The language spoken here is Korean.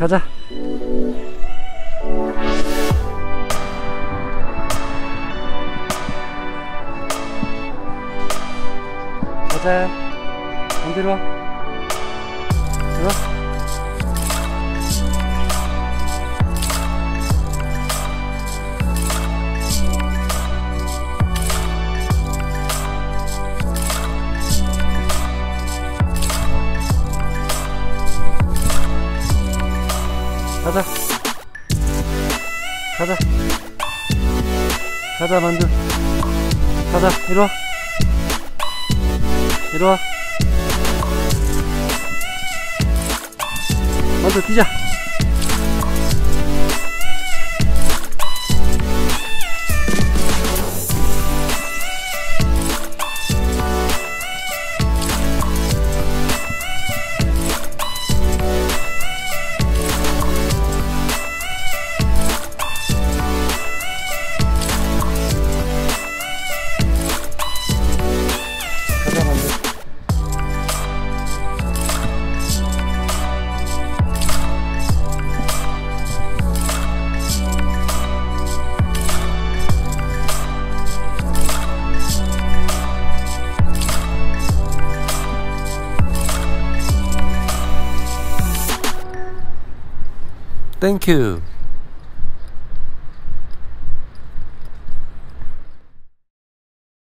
가자. 가자. 어디로 와. 들어 가자. 가자. 가자 만두. 가자 이리와. 이리와. 만두 뛰자 Thank you.